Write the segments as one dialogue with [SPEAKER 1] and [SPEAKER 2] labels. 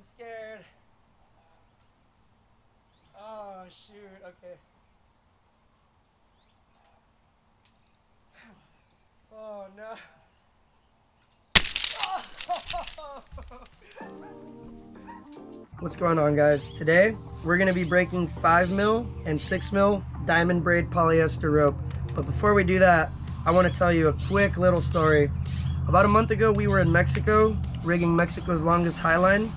[SPEAKER 1] I'm scared. Oh shoot, okay. Oh no. What's going on guys? Today we're going to be breaking 5 mil and 6 mil diamond braid polyester rope. But before we do that, I want to tell you a quick little story. About a month ago we were in Mexico rigging Mexico's longest highline,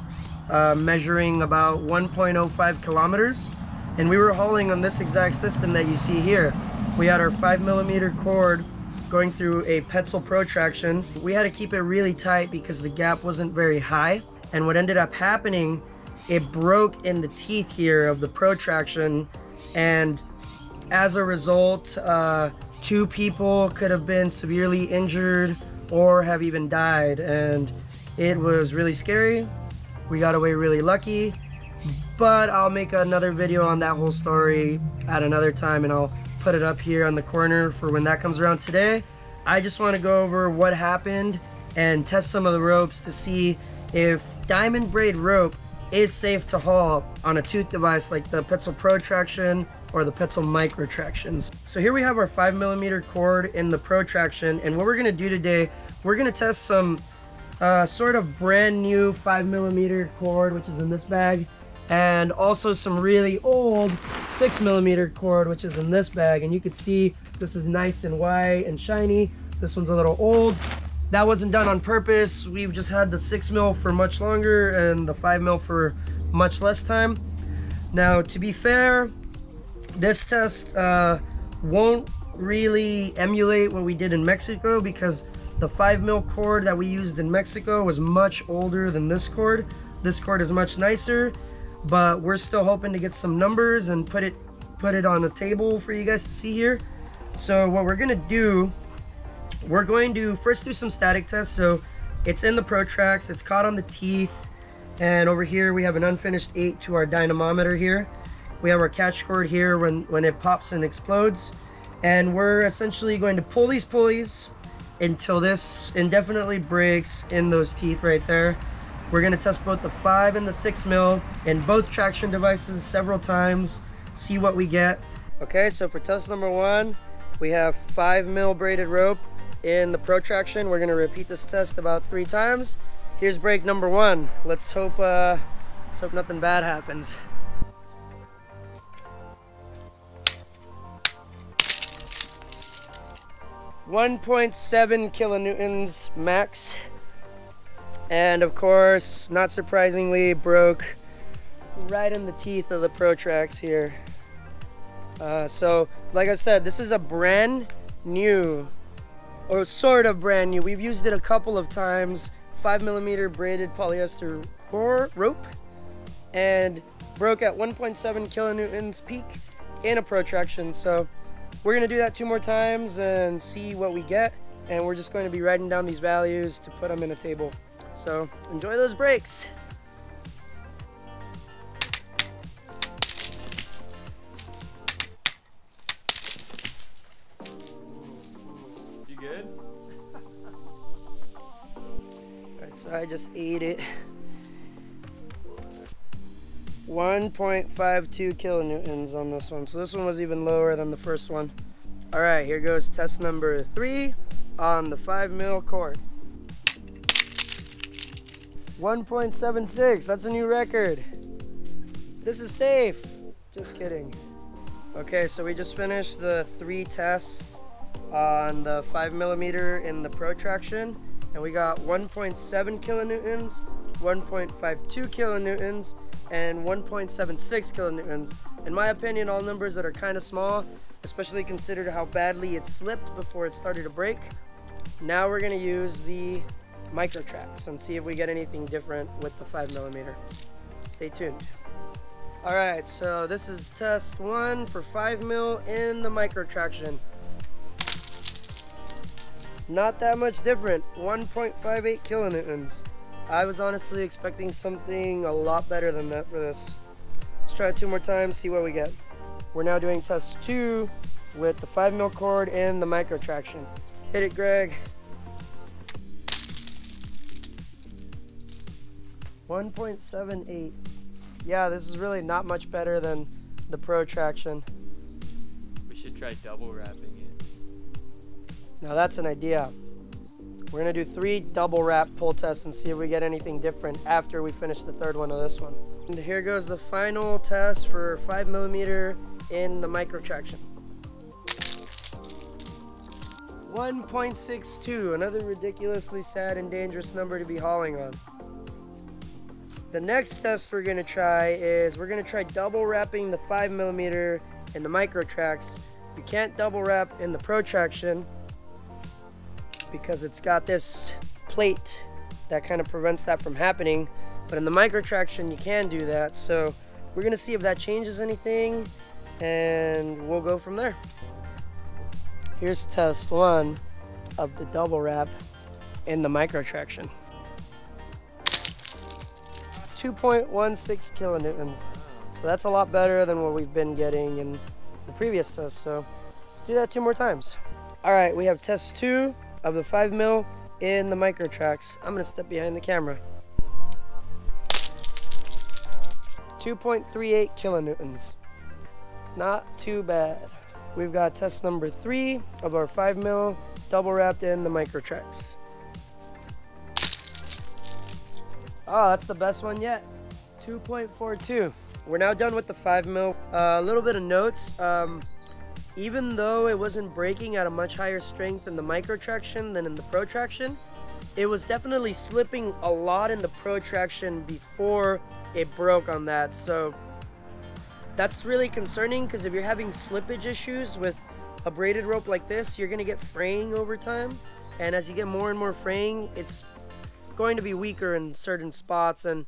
[SPEAKER 1] uh, measuring about 1.05 kilometers. And we were hauling on this exact system that you see here. We had our 5 millimeter cord going through a Petzl ProTraxion. We had to keep it really tight because the gap wasn't very high. And what ended up happening, it broke in the teeth here of the ProTraxion. And as a result, uh, two people could have been severely injured or have even died. And it was really scary. We got away really lucky. But I'll make another video on that whole story at another time and I'll put it up here on the corner for when that comes around today. I just want to go over what happened and test some of the ropes to see if diamond braid rope is safe to haul on a tooth device like the Petzl ProTraxion or the Petzl Micro Traxions. So here we have our 5 millimeter cord in the ProTraxion and what we're going to do today, we're going to test some sort of brand new 5 millimeter cord which is in this bag and also some really old six millimeter cord which is in this bag. And you can see this is nice and white and shiny. This one's a little old. That wasn't done on purpose. We've just had the six mil for much longer and the five mil for much less time. Now to be fair this test uh, won't really emulate what we did in Mexico because the 5 mil cord that we used in Mexico was much older than this cord. This cord is much nicer but we're still hoping to get some numbers and put it put it on the table for you guys to see here. So what we're gonna do we're going to first do some static tests. So it's in the Protrax it's caught on the teeth and over here we have an unfinished 8 to our dynamometer here. We have our catch cord here when when it pops and explodes. And we're essentially going to pull these pulleys until this indefinitely breaks in those teeth right there we're gonna test both the five and the six mil in both traction devices several times, see what we get. Okay, so for test number one, we have five mil braided rope in the ProTraxion. We're gonna repeat this test about three times. Here's break number one. Let's hope, uh, let's hope nothing bad happens. One point seven kilonewtons max. And of course, not surprisingly, broke right in the teeth of the Protrax here. Uh, so, like I said, this is a brand new, or sort of brand new. We've used it a couple of times. Five millimeter braided polyester core rope, and broke at 1.7 kilonewtons peak in a ProTraxion. So, we're gonna do that two more times and see what we get. And we're just going to be writing down these values to put them in a table. So enjoy those breaks.
[SPEAKER 2] You good?
[SPEAKER 1] Alright, so I just ate it. 1.52 kilonewtons on this one. So this one was even lower than the first one. Alright, here goes test number three on the 5 mil cord. 1.76, that's a new record. This is safe. Just kidding. Okay, so we just finished the three tests on the five millimeter in the ProTraxion, and we got 1.7 kilonewtons, 1.52 kilonewtons, and 1.76 kilonewtons. In my opinion, all numbers that are kind of small, especially considered how badly it slipped before it started to break. Now we're gonna use the Microtrax and see if we get anything different with the 5 millimeter. Stay tuned. All right, so this is test one for 5 mil in the MicroTraxion. Not that much different, 1.58 kilonewtons. I was honestly expecting something a lot better than that for this. Let's try it two more times, see what we get. We're now doing test two with the 5 mil cord and the MicroTraxion. Hit it, Greg. 1.78. Yeah, this is really not much better than the Pro Traxion.
[SPEAKER 2] We should try double wrapping it.
[SPEAKER 1] Now that's an idea. We're gonna do three double wrap pull tests and see if we get anything different after we finish the third one of this one. And here goes the final test for five millimeter in the Micro Traxion. 1.62, another ridiculously sad and dangerous number to be hauling on. The next test we're gonna try is we're gonna try double wrapping the five millimeter in the micro tracks. You can't double wrap in the ProTraxion because it's got this plate that kind of prevents that from happening. But in the Micro Traxion, you can do that. So we're gonna see if that changes anything and we'll go from there. Here's test one of the double wrap in the Micro Traxion. 2.16 kilonewtons. So that's a lot better than what we've been getting in the previous test. So let's do that two more times. All right, we have test two of the five mil in the micro tracks. I'm gonna step behind the camera. 2.38 kilonewtons. Not too bad. We've got test number three of our five mil double wrapped in the micro tracks. Oh, that's the best one yet. 2.42. We're now done with the five mil. Uh, a little bit of notes. Um, even though it wasn't breaking at a much higher strength in the Micro Traxion than in the Pro Traxion, it was definitely slipping a lot in the Pro Traxion before it broke on that. So that's really concerning because if you're having slippage issues with a braided rope like this, you're gonna get fraying over time. And as you get more and more fraying, it's going to be weaker in certain spots. And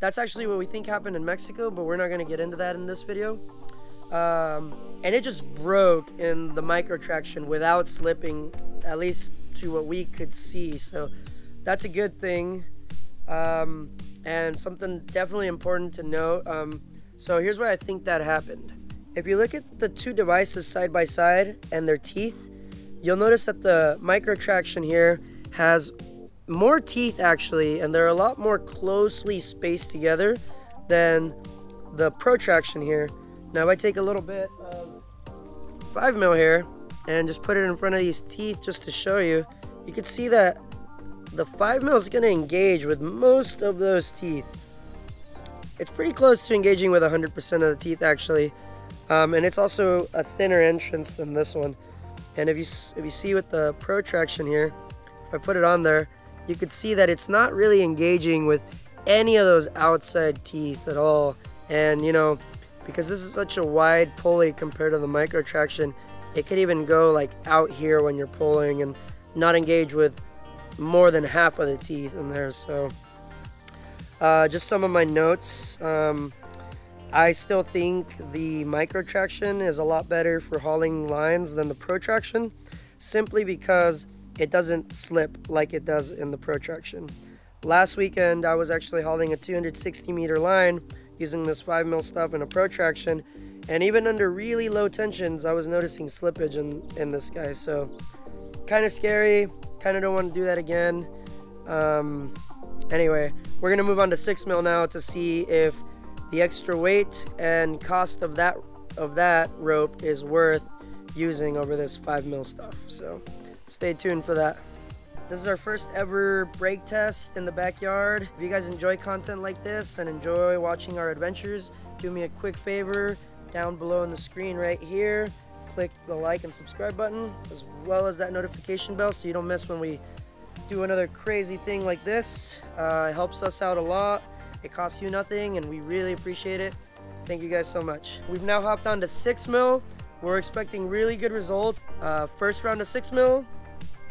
[SPEAKER 1] that's actually what we think happened in Mexico, but we're not gonna get into that in this video. Um, and it just broke in the Micro Traxion without slipping, at least to what we could see. So that's a good thing. Um, and something definitely important to note. Um, so here's why I think that happened. If you look at the two devices side by side and their teeth, you'll notice that the Micro Traxion here has more teeth actually, and they're a lot more closely spaced together than the ProTraxion here. Now if I take a little bit of 5 mil here and just put it in front of these teeth just to show you, you can see that the 5 mil is going to engage with most of those teeth. It's pretty close to engaging with 100% of the teeth actually. Um, and it's also a thinner entrance than this one. And if you, if you see with the ProTraxion here, if I put it on there, you could see that it's not really engaging with any of those outside teeth at all. And you know, because this is such a wide pulley compared to the Micro Traxion, it could even go like out here when you're pulling and not engage with more than half of the teeth in there. So uh, just some of my notes. Um, I still think the Micro Traxion is a lot better for hauling lines than the ProTraxion simply because it doesn't slip like it does in the ProTraxion. Last weekend I was actually hauling a 260 meter line using this 5 mil stuff in a ProTraxion and even under really low tensions I was noticing slippage in, in this guy. So kind of scary kind of don't want to do that again. Um, anyway we're gonna move on to 6 mil now to see if the extra weight and cost of that of that rope is worth using over this 5 mil stuff. So stay tuned for that this is our first ever break test in the backyard. If you guys enjoy content like this and enjoy watching our adventures, do me a quick favor down below on the screen right here. Click the like and subscribe button as well as that notification bell so you don't miss when we do another crazy thing like this. Uh, it helps us out a lot. It costs you nothing and we really appreciate it. Thank you guys so much. We've now hopped on to 6 mil. We're expecting really good results. Uh, first round of 6 mil,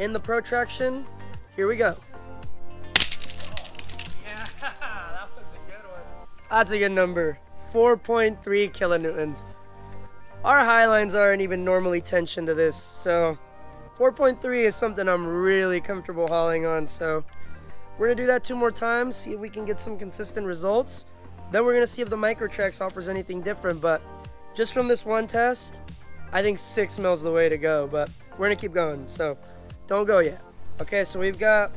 [SPEAKER 1] in the ProTraxion. Here we go.
[SPEAKER 2] Yeah, that was a good one.
[SPEAKER 1] That's a good number. 4.3 kilonewtons. Our high lines aren't even normally tensioned to this, so 4.3 is something I'm really comfortable hauling on, so we're gonna do that two more times, see if we can get some consistent results. Then we're gonna see if the Microtrax offers anything different, but just from this one test, I think six mil is the way to go, but we're gonna keep going, so don't go yet. Okay, so we've got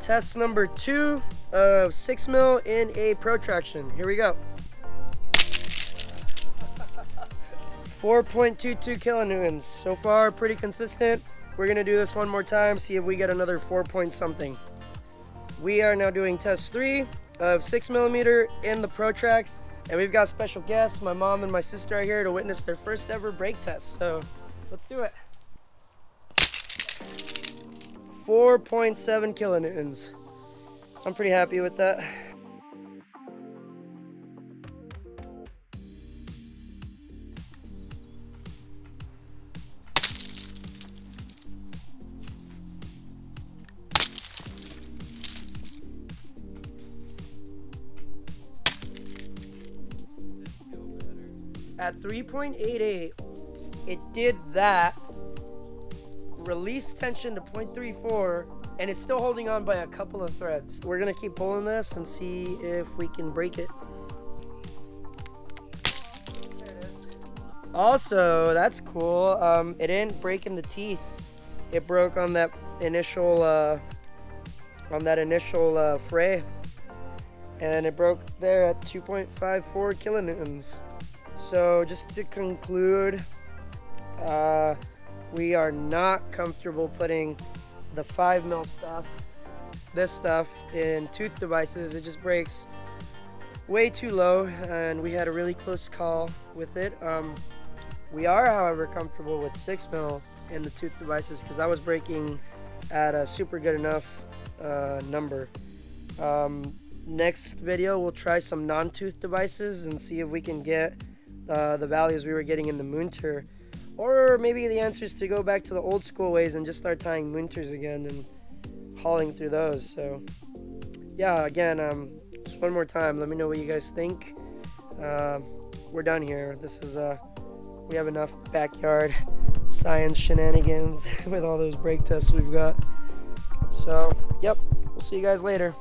[SPEAKER 1] test number two of 6 mil in a ProTraxion. Here we go. 4.22 kilonewtons. So far, pretty consistent. We're gonna do this one more time, see if we get another 4 point something. We are now doing test three of 6 millimeter in the Protrax. And we've got special guests. My mom and my sister are here to witness their first ever break test. So let's do it. 4.7 kilonewtons. I'm pretty happy with that. At 3.88, it did that. Release tension to 0.34, and it's still holding on by a couple of threads. We're gonna keep pulling this and see if we can break it. Also, that's cool. Um, it didn't break in the teeth. It broke on that initial uh, on that initial uh, fray, and it broke there at 2.54 kilonewtons. So just to conclude, uh, we are not comfortable putting the five mil stuff, this stuff in tooth devices. It just breaks way too low and we had a really close call with it. Um, we are, however, comfortable with six mil in the tooth devices because I was breaking at a super good enough uh, number. Um, next video, we'll try some non-tooth devices and see if we can get uh, the values we were getting in the Munter. Or maybe the answer is to go back to the old school ways and just start tying Munters again and hauling through those. So, yeah, again, um, just one more time, let me know what you guys think. Uh, we're done here. This is, uh, we have enough backyard science shenanigans with all those break tests we've got. So, yep, we'll see you guys later.